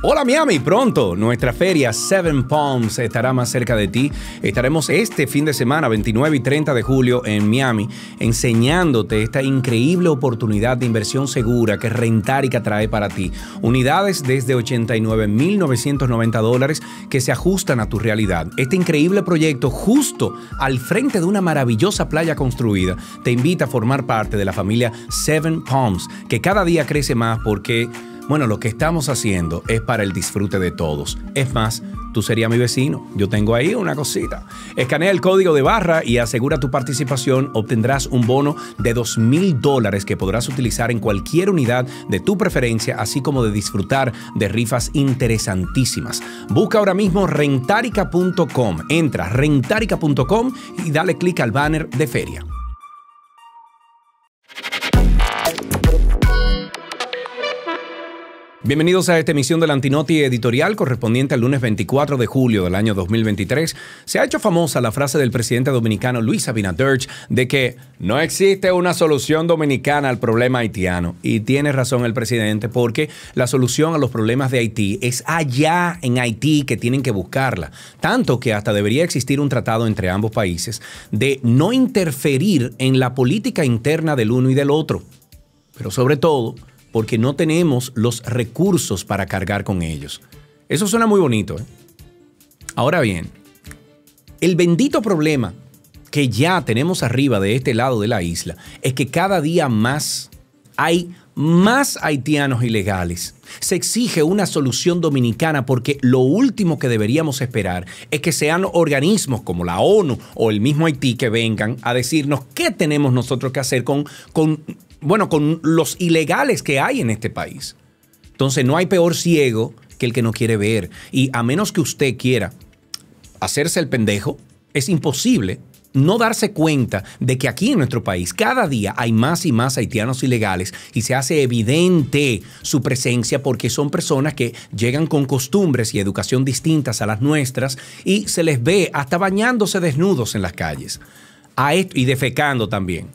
Hola Miami, pronto nuestra feria Seven Palms estará más cerca de ti. Estaremos este fin de semana, 29 y 30 de julio, en Miami, enseñándote esta increíble oportunidad de inversión segura que Rentarica trae para ti. Unidades desde 89.990 dólares que se ajustan a tu realidad. Este increíble proyecto justo al frente de una maravillosa playa construida te invita a formar parte de la familia Seven Palms, que cada día crece más porque bueno, lo que estamos haciendo es para el disfrute de todos. Es más, tú serías mi vecino. Yo tengo ahí una cosita. Escanea el código de barra y asegura tu participación. Obtendrás un bono de 2 mil dólares que podrás utilizar en cualquier unidad de tu preferencia, así como de disfrutar de rifas interesantísimas. Busca ahora mismo rentarica.com. Entra rentarica.com y dale clic al banner de feria. Bienvenidos a esta emisión del Antinoti editorial correspondiente al lunes 24 de julio del año 2023. Se ha hecho famosa la frase del presidente dominicano Luis Abinader de que no existe una solución dominicana al problema haitiano. Y tiene razón el presidente porque la solución a los problemas de Haití es allá en Haití que tienen que buscarla. Tanto que hasta debería existir un tratado entre ambos países de no interferir en la política interna del uno y del otro. Pero sobre todo porque no tenemos los recursos para cargar con ellos. Eso suena muy bonito. ¿eh? Ahora bien, el bendito problema que ya tenemos arriba de este lado de la isla es que cada día más hay más haitianos ilegales. Se exige una solución dominicana porque lo último que deberíamos esperar es que sean organismos como la ONU o el mismo Haití que vengan a decirnos qué tenemos nosotros que hacer con, con bueno, con los ilegales que hay en este país. Entonces no hay peor ciego que el que no quiere ver. Y a menos que usted quiera hacerse el pendejo, es imposible no darse cuenta de que aquí en nuestro país cada día hay más y más haitianos ilegales y se hace evidente su presencia porque son personas que llegan con costumbres y educación distintas a las nuestras y se les ve hasta bañándose desnudos en las calles. A esto, y defecando también.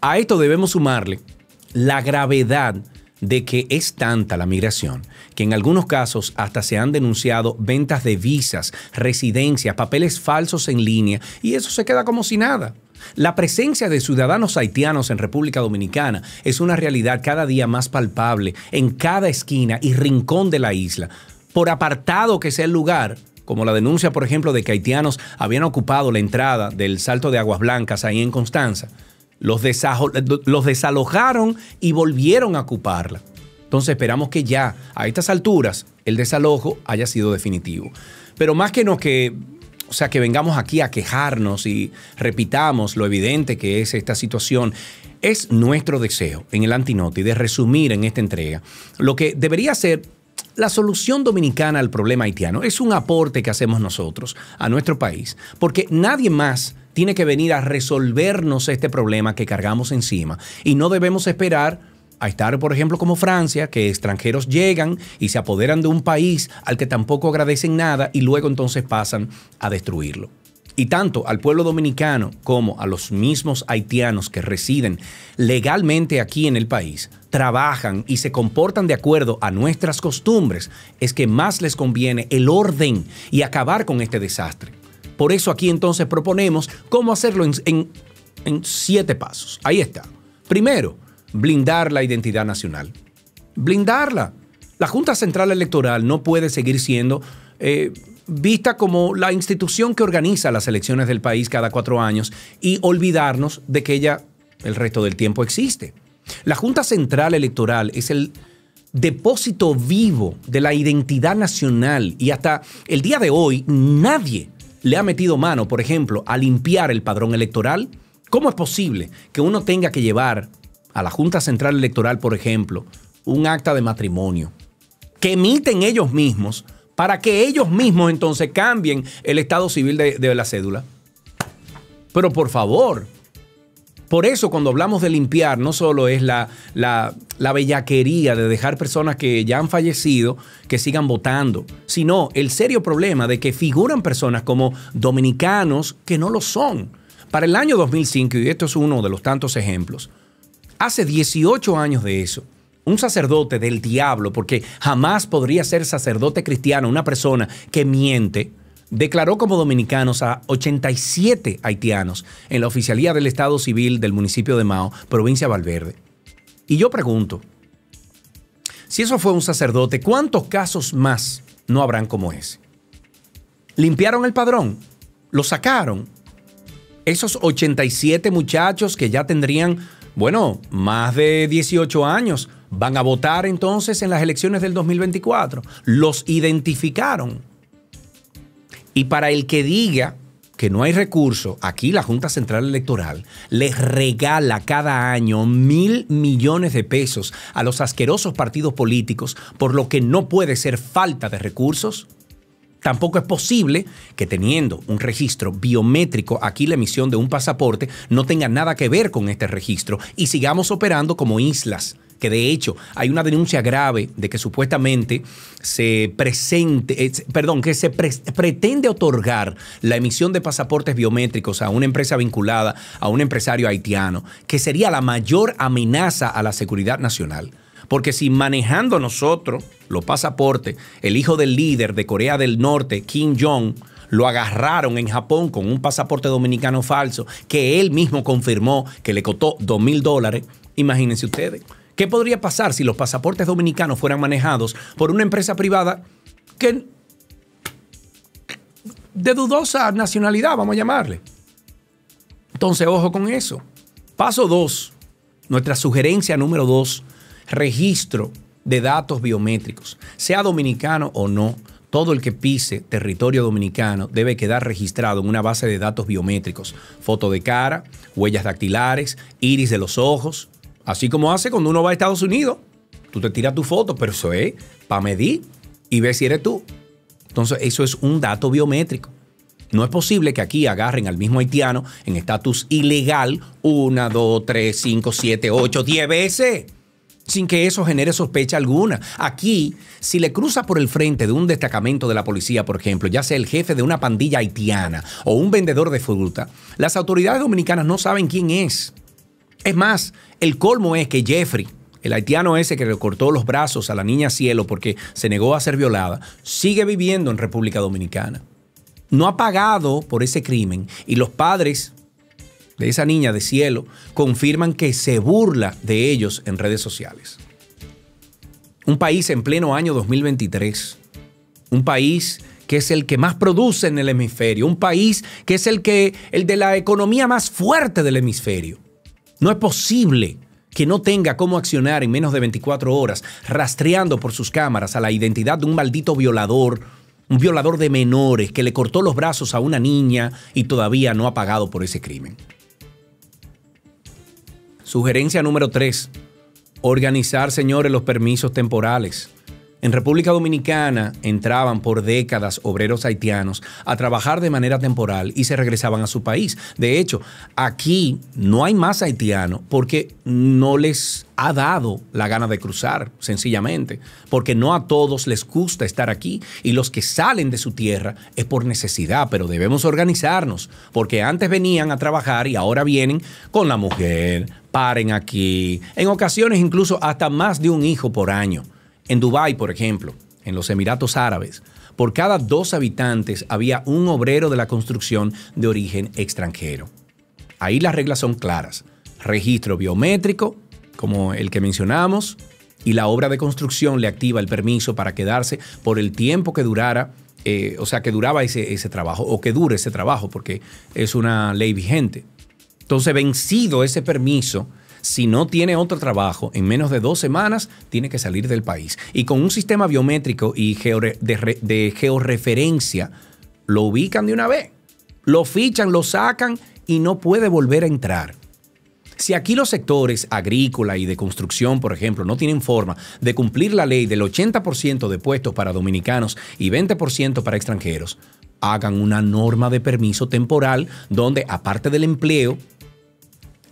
A esto debemos sumarle la gravedad de que es tanta la migración que en algunos casos hasta se han denunciado ventas de visas, residencias, papeles falsos en línea y eso se queda como si nada. La presencia de ciudadanos haitianos en República Dominicana es una realidad cada día más palpable en cada esquina y rincón de la isla. Por apartado que sea el lugar, como la denuncia, por ejemplo, de que haitianos habían ocupado la entrada del Salto de Aguas Blancas ahí en Constanza, los, los desalojaron y volvieron a ocuparla. Entonces esperamos que ya a estas alturas el desalojo haya sido definitivo. Pero más que no que, o sea, que vengamos aquí a quejarnos y repitamos lo evidente que es esta situación, es nuestro deseo en el Antinoti de resumir en esta entrega lo que debería ser la solución dominicana al problema haitiano. Es un aporte que hacemos nosotros a nuestro país, porque nadie más tiene que venir a resolvernos este problema que cargamos encima. Y no debemos esperar a estar, por ejemplo, como Francia, que extranjeros llegan y se apoderan de un país al que tampoco agradecen nada y luego entonces pasan a destruirlo. Y tanto al pueblo dominicano como a los mismos haitianos que residen legalmente aquí en el país, trabajan y se comportan de acuerdo a nuestras costumbres, es que más les conviene el orden y acabar con este desastre. Por eso aquí entonces proponemos cómo hacerlo en, siete pasos. Ahí está. Primero, blindar la identidad nacional. Blindarla. La Junta Central Electoral no puede seguir siendo eh, vista como la institución que organiza las elecciones del país cada cuatro años y olvidarnos de que ella el resto del tiempo existe. La Junta Central Electoral es el depósito vivo de la identidad nacional y hasta el día de hoy nadie le ha metido mano, por ejemplo, a limpiar el padrón electoral? ¿Cómo es posible que uno tenga que llevar a la Junta Central Electoral, por ejemplo, un acta de matrimonio que emiten ellos mismos para que ellos mismos entonces cambien el estado civil de, la cédula? Pero por favor, por eso cuando hablamos de limpiar, no solo es la, la, bellaquería de dejar personas que ya han fallecido que sigan votando, sino el serio problema de que figuran personas como dominicanos que no lo son. Para el año 2005, y esto es uno de los tantos ejemplos, hace 18 años de eso, un sacerdote del diablo, porque jamás podría ser sacerdote cristiano una persona que miente, declaró como dominicanos a 87 haitianos en la oficialía del Estado Civil del municipio de Mao, provincia de Valverde. Y yo pregunto, si eso fue un sacerdote, ¿cuántos casos más no habrán como ese? Limpiaron el padrón, lo sacaron. Esos 87 muchachos que ya tendrían, bueno, más de 18 años, van a votar entonces en las elecciones del 2024. Los identificaron. Y para el que diga que no hay recurso, aquí la Junta Central Electoral les regala cada año mil millones de pesos a los asquerosos partidos políticos, por lo que no puede ser falta de recursos. Tampoco es posible que teniendo un registro biométrico, aquí la emisión de un pasaporte no tenga nada que ver con este registro y sigamos operando como islas que de hecho hay una denuncia grave de que supuestamente se presente, perdón, que se pretende otorgar la emisión de pasaportes biométricos a una empresa vinculada a un empresario haitiano, que sería la mayor amenaza a la seguridad nacional. Porque si manejando nosotros los pasaportes, el hijo del líder de Corea del Norte, Kim Jong, lo agarraron en Japón con un pasaporte dominicano falso que él mismo confirmó que le costó dos mil dólares, imagínense ustedes. ¿Qué podría pasar si los pasaportes dominicanos fueran manejados por una empresa privada que de dudosa nacionalidad, vamos a llamarle? Entonces, ojo con eso. Paso 2. Nuestra sugerencia número 2. Registro de datos biométricos. Sea dominicano o no, todo el que pise territorio dominicano debe quedar registrado en una base de datos biométricos. Foto de cara, huellas dactilares, iris de los ojos, Así como hace cuando uno va a Estados Unidos. Tú te tiras tu foto, pero eso es para medir y ver si eres tú. Entonces, eso es un dato biométrico. No es posible que aquí agarren al mismo haitiano en estatus ilegal una, dos, tres, cinco, siete, ocho, diez veces sin que eso genere sospecha alguna. Aquí, si le cruza por el frente de un destacamento de la policía, por ejemplo, ya sea el jefe de una pandilla haitiana o un vendedor de fruta, las autoridades dominicanas no saben quién es. Es más, el colmo es que Jeffrey, el haitiano ese que le cortó los brazos a la niña Cielo porque se negó a ser violada, sigue viviendo en República Dominicana. No ha pagado por ese crimen y los padres de esa niña de Cielo confirman que se burla de ellos en redes sociales. Un país en pleno año 2023. Un país que es el que más produce en el hemisferio, un país que es el que el de la economía más fuerte del hemisferio. No es posible que no tenga cómo accionar en menos de 24 horas, rastreando por sus cámaras a la identidad de un maldito violador, un violador de menores que le cortó los brazos a una niña y todavía no ha pagado por ese crimen. Sugerencia número 3. Organizar, señores, los permisos temporales. En República Dominicana entraban por décadas obreros haitianos a trabajar de manera temporal y se regresaban a su país. De hecho, aquí no hay más haitianos porque no les ha dado la gana de cruzar, sencillamente, porque no a todos les gusta estar aquí y los que salen de su tierra es por necesidad, pero debemos organizarnos, porque antes venían a trabajar y ahora vienen con la mujer, paren aquí, en ocasiones incluso hasta más de un hijo por año. En Dubái, por ejemplo, en los Emiratos Árabes, por cada dos habitantes había un obrero de la construcción de origen extranjero. Ahí las reglas son claras. Registro biométrico, como el que mencionamos, y la obra de construcción le activa el permiso para quedarse por el tiempo que durara, eh, o sea, que duraba ese, ese trabajo, o que dure ese trabajo, porque es una ley vigente. Entonces, vencido ese permiso, si no tiene otro trabajo, en menos de dos semanas tiene que salir del país. Y con un sistema biométrico y de, georreferencia, lo ubican de una vez. Lo fichan, lo sacan y no puede volver a entrar. Si aquí los sectores agrícola y de construcción, por ejemplo, no tienen forma de cumplir la ley del 80% de puestos para dominicanos y 20% para extranjeros, hagan una norma de permiso temporal donde, aparte del empleo,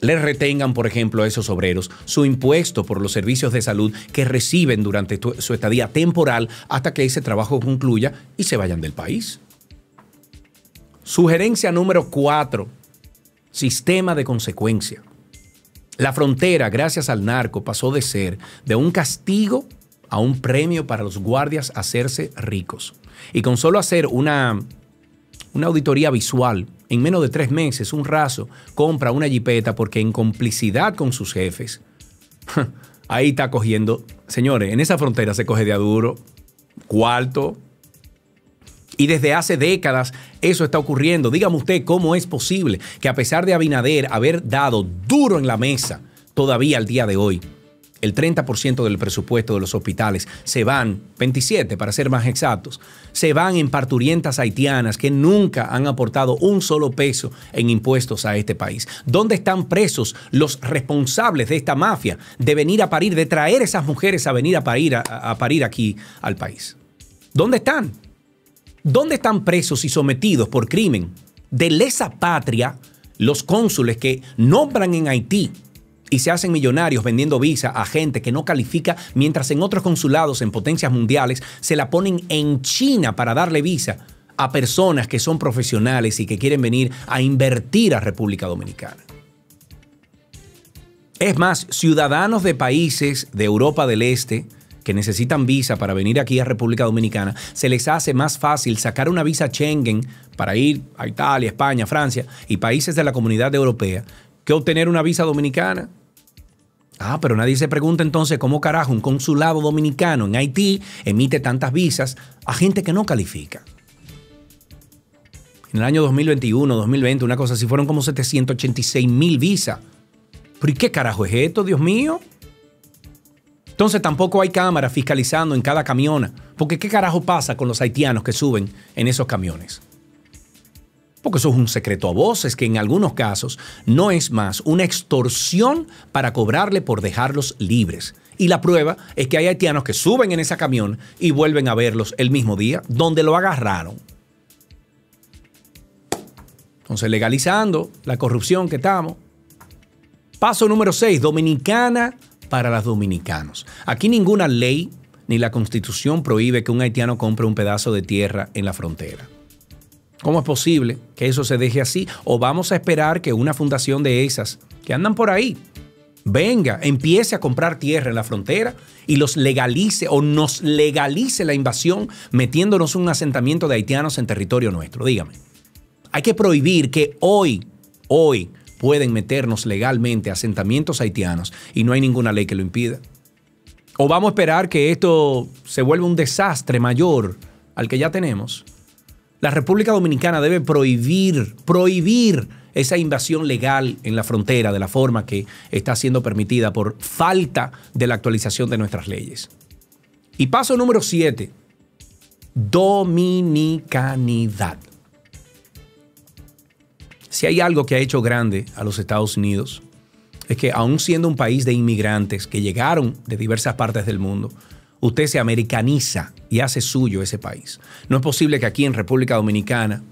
les retengan, por ejemplo, a esos obreros su impuesto por los servicios de salud que reciben durante su estadía temporal hasta que ese trabajo concluya y se vayan del país. Sugerencia número cuatro, sistema de consecuencia. La frontera, gracias al narco, pasó de ser de un castigo a un premio para los guardias hacerse ricos. Y con solo hacer una, una auditoría visual, en menos de tres meses, un raso compra una jipeta porque en complicidad con sus jefes, ahí está cogiendo, señores, en esa frontera se coge de aduro, cuarto, y desde hace décadas eso está ocurriendo. Dígame usted cómo es posible que a pesar de Abinader haber dado duro en la mesa todavía al día de hoy, el 30% del presupuesto de los hospitales se van, 27 para ser más exactos, se van en parturientas haitianas que nunca han aportado un solo peso en impuestos a este país. ¿Dónde están presos los responsables de esta mafia de venir a parir, de traer esas mujeres a venir a parir, a, a parir aquí al país? ¿Dónde están? ¿Dónde están presos y sometidos por crimen de lesa patria los cónsules que nombran en Haití y se hacen millonarios vendiendo visa a gente que no califica, mientras en otros consulados en potencias mundiales se la ponen en China para darle visa a personas que son profesionales y que quieren venir a invertir a República Dominicana? Es más, ciudadanos de países de Europa del Este, que necesitan visa para venir aquí a República Dominicana, se les hace más fácil sacar una visa Schengen para ir a Italia, España, Francia y países de la comunidad europea que obtener una visa dominicana. Ah, pero nadie se pregunta entonces cómo carajo un consulado dominicano en Haití emite tantas visas a gente que no califica. En el año 2021, 2020, una cosa así, fueron como 786 mil visas. ¿Pero y qué carajo es esto, Dios mío? Entonces tampoco hay cámaras fiscalizando en cada camiona. Porque ¿qué carajo pasa con los haitianos que suben en esos camiones? Porque eso es un secreto a voces que en algunos casos no es más una extorsión para cobrarle por dejarlos libres. Y la prueba es que hay haitianos que suben en ese camión y vuelven a verlos el mismo día donde lo agarraron. Entonces, legalizando la corrupción que estamos. Paso número 6, dominicana para los dominicanos. Aquí ninguna ley ni la constitución prohíbe que un haitiano compre un pedazo de tierra en la frontera. ¿Cómo es posible que eso se deje así? ¿O vamos a esperar que una fundación de esas que andan por ahí venga, empiece a comprar tierra en la frontera y los legalice o nos legalice la invasión metiéndonos un asentamiento de haitianos en territorio nuestro? Dígame. Hay que prohibir que hoy, hoy, pueden meternos legalmente asentamientos haitianos y no hay ninguna ley que lo impida. ¿O vamos a esperar que esto se vuelva un desastre mayor al que ya tenemos? La República Dominicana debe prohibir, prohibir esa invasión legal en la frontera de la forma que está siendo permitida por falta de la actualización de nuestras leyes. Y paso número 7, dominicanidad. Si hay algo que ha hecho grande a los Estados Unidos, es que aún siendo un país de inmigrantes que llegaron de diversas partes del mundo, usted se americaniza y hace suyo ese país. No es posible que aquí en República Dominicana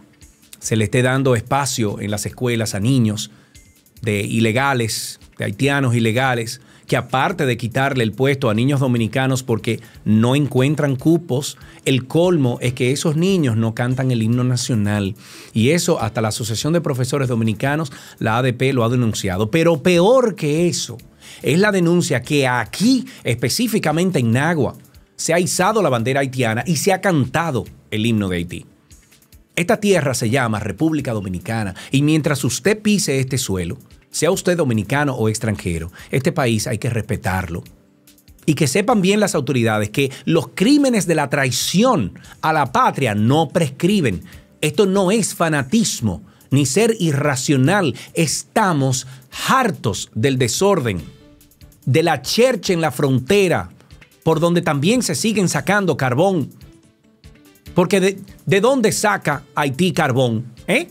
se le esté dando espacio en las escuelas a niños de ilegales, de haitianos ilegales, que aparte de quitarle el puesto a niños dominicanos porque no encuentran cupos, el colmo es que esos niños no cantan el himno nacional. Y eso hasta la Asociación de Profesores Dominicanos, la ADP, lo ha denunciado. Pero peor que eso es la denuncia que aquí, específicamente en Nagua, se ha izado la bandera haitiana y se ha cantado el himno de Haití. Esta tierra se llama República Dominicana y mientras usted pise este suelo, sea usted dominicano o extranjero, este país hay que respetarlo. Y que sepan bien las autoridades que los crímenes de la traición a la patria no prescriben. Esto no es fanatismo ni ser irracional. Estamos hartos del desorden, de la chercha en la frontera, por donde también se siguen sacando carbón. Porque de, ¿de dónde saca Haití carbón? ¿Eh?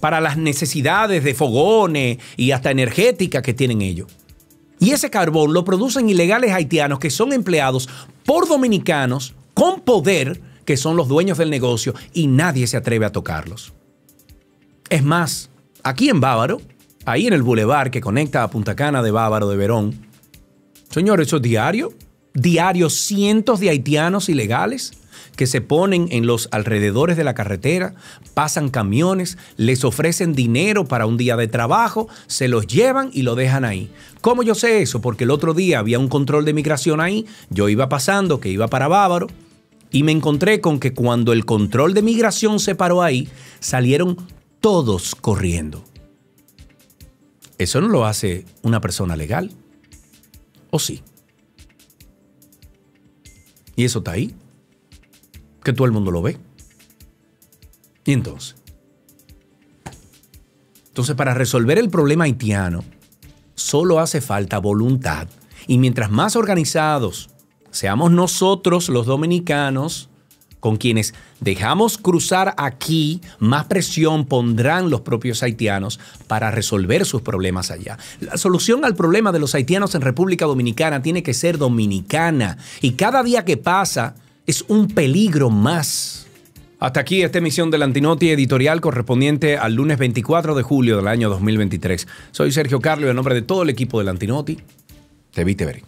para las necesidades de fogones y hasta energética que tienen ellos. Y ese carbón lo producen ilegales haitianos que son empleados por dominicanos con poder, que son los dueños del negocio, y nadie se atreve a tocarlos. Es más, aquí en Bávaro, ahí en el bulevar que conecta a Punta Cana de Bávaro de Verón, señores, eso es diario, diario cientos de haitianos ilegales que se ponen en los alrededores de la carretera, pasan camiones, les ofrecen dinero para un día de trabajo, se los llevan y lo dejan ahí. ¿Cómo yo sé eso? Porque el otro día había un control de migración ahí, yo iba pasando, que iba para Bávaro, y me encontré con que cuando el control de migración se paró ahí, salieron todos corriendo. Eso no lo hace una persona legal. ¿O sí? Y eso está ahí. Que todo el mundo lo ve. Y entonces. Entonces, para resolver el problema haitiano, solo hace falta voluntad. Y mientras más organizados seamos nosotros los dominicanos, con quienes dejamos cruzar aquí, más presión pondrán los propios haitianos para resolver sus problemas allá. La solución al problema de los haitianos en República Dominicana tiene que ser dominicana y cada día que pasa es un peligro más. Hasta aquí esta emisión del Antinoti editorial correspondiente al lunes 24 de julio del año 2023. Soy Sergio Carlos y en nombre de todo el equipo del Antinoti, te vi, te veré.